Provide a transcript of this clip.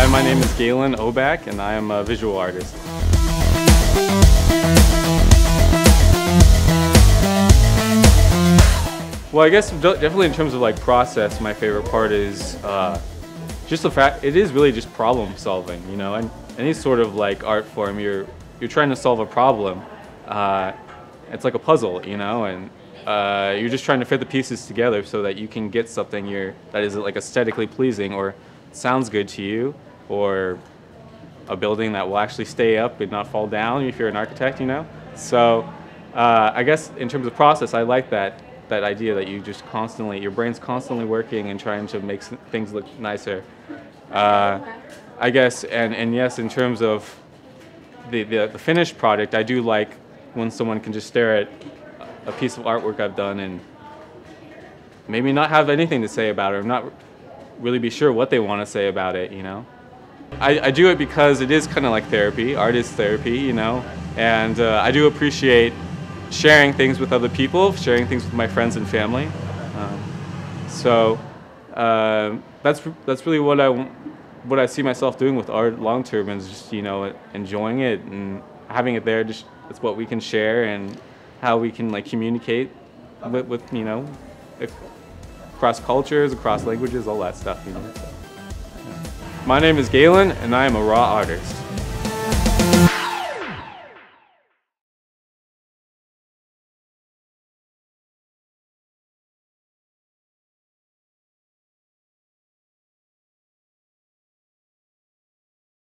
Hi, my name is Galen Oback, and I am a visual artist. Well, I guess definitely in terms of like process, my favorite part is uh, just the fact it is really just problem solving. You know, and any sort of like art form, you're you're trying to solve a problem. Uh, it's like a puzzle, you know, and uh, you're just trying to fit the pieces together so that you can get something you're, that is like aesthetically pleasing or sounds good to you, or a building that will actually stay up and not fall down if you're an architect, you know. So uh, I guess in terms of process, I like that that idea that you just constantly, your brain's constantly working and trying to make things look nicer. Uh, I guess, and, and yes, in terms of the, the, the, finished product, I do like when someone can just stare at a piece of artwork I've done and maybe not have anything to say about it, or not really be sure what they want to say about it, you know? I, I do it because it is kind of like therapy. Art is therapy, you know? And uh, I do appreciate sharing things with other people, sharing things with my friends and family. Um, so uh, that's that's really what I what I see myself doing with art long term is just you know enjoying it and having it there. Just it's what we can share and how we can like communicate with, with you know across cultures, across languages, all that stuff. You know. My name is Galen, and I am a raw artist.